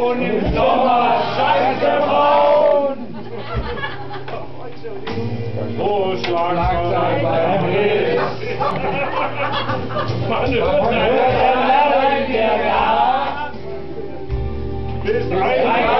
und im Sommer scheint der braun. Oh, Schlagzeug beim Riss. Man hört einen Lärm, der. Bis ein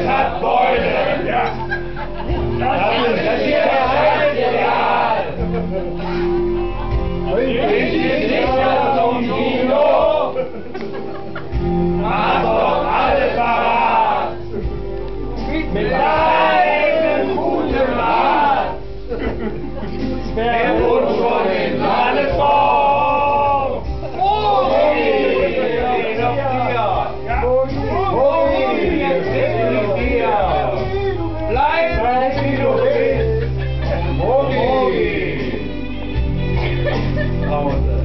나서 아래 봐. all of the